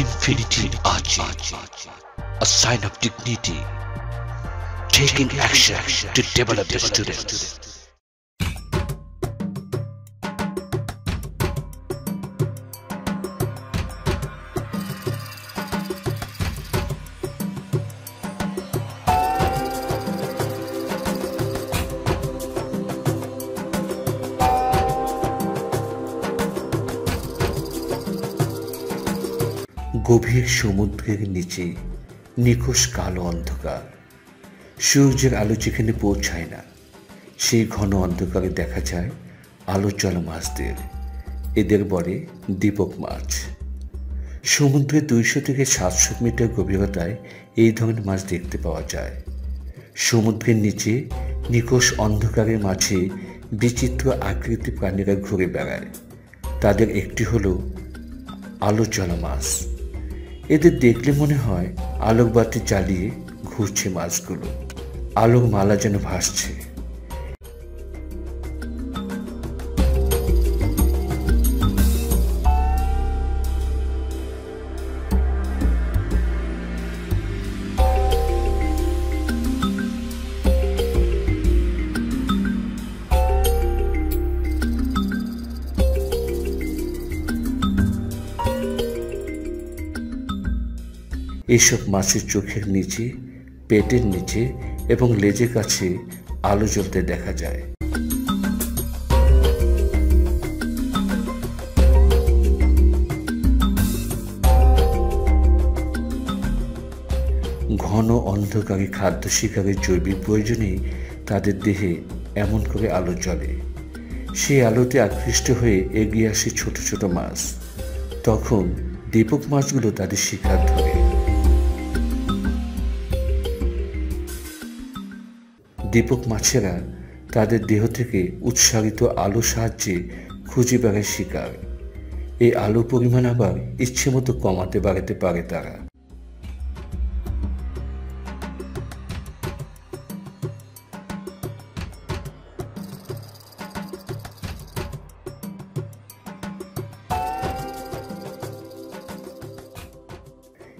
Infinity a sign of dignity, taking action to develop the students. গভীর সমুদ্রের নিচে নিখোশ কালো অন্ধকার। সূর্যের আলো যেখানে পৌঁছায় না, সেই ঘন অন্ধকারে দেখা যায় আলো জল মাছদের, এদের বলে দীপক মাছ। সমুদ্রে দুইশো থেকে সাতশো মিটার গভীরতায় এই ধরনের মাছ দেখতে পাওয়া যায়। সমুদ্রের নিচে নিখোশ অন্ধকারের মাঝে বিচিত্র আকৃতি প্রাণীরা ঘুরে বেড়ায়। তাদের একটি হলো আলো জল মাছ। এদের দেখলে মনে হয় আলোকবাতি জ্বালিয়ে ঘুরছে মাছগুলো। আলোক মালা যেন ভাসছে। এসব মাছের চোখের নিচে, পেটের নিচে এবং লেজের কাছে আলো জ্বলতে দেখা যায়। ঘন অন্ধকারে খাদ্য শিকারের জৈবিক প্রয়োজনেই তাদের দেহে এমন করে আলো জ্বলে। সেই আলোতে আকৃষ্ট হয়ে এগিয়ে আসে ছোট ছোট মাছ। তখন দীপক মাছগুলো তাদের শিকার ধরে। দীপক মাছেরা তাদের দেহ থেকে উৎসারিত আলো সাহায্যে খুঁজে বেড়ায় শিকার। এই আলো পরিমাণ আবার ইচ্ছে মতো কমাতে বাড়াতে পারে তারা।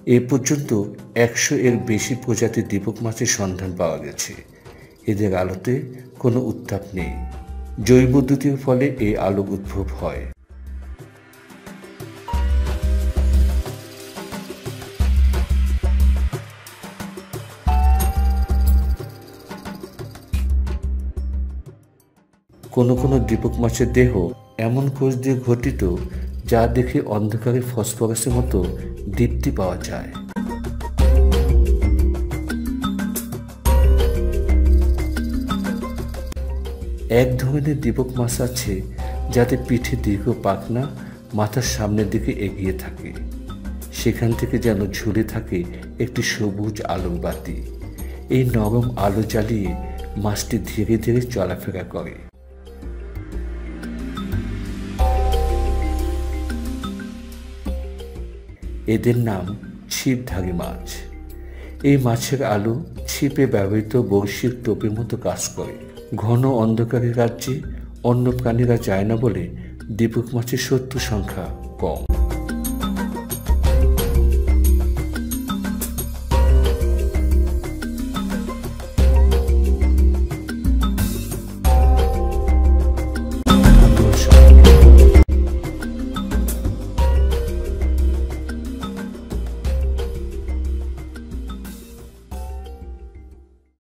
এ পর্যন্ত একশো এর বেশি প্রজাতির দীপক মাছের সন্ধান পাওয়া গেছে। এদের আলোতে কোনো উত্তাপ নেই। জৈব দ্যুতির ফলে এই আলো উদ্ভব হয়। কোনো কোনো দীপক মাছের দেহ এমন কোষ দিয়ে ঘটিত যা দেখে অন্ধকারে ফসফরাসের মতো দীপ্তি পাওয়া যায়। এক ধরনের দীপক মাছ আছে যাতে পিঠে দীর্ঘ পাখনা মাথার সামনের দিকে এগিয়ে থাকে। সেখান থেকে যেন ঝুলে থাকে একটি সবুজ আলোক বাতি। এই নরম আলো জ্বালিয়ে মাছটি ধীরে ধীরে চলাফেরা করে। এদের নাম ছিপধারী মাছ। এই মাছের আলো ছিপে ব্যবহৃত বৈশ্বিক টোপের মতো কাজ করে। ঘন অন্ধকারের রাজ্যে অন্য প্রাণীরা যায় না বলে দীপক মাছের শত্রু সংখ্যা কম।